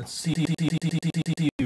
Let's see.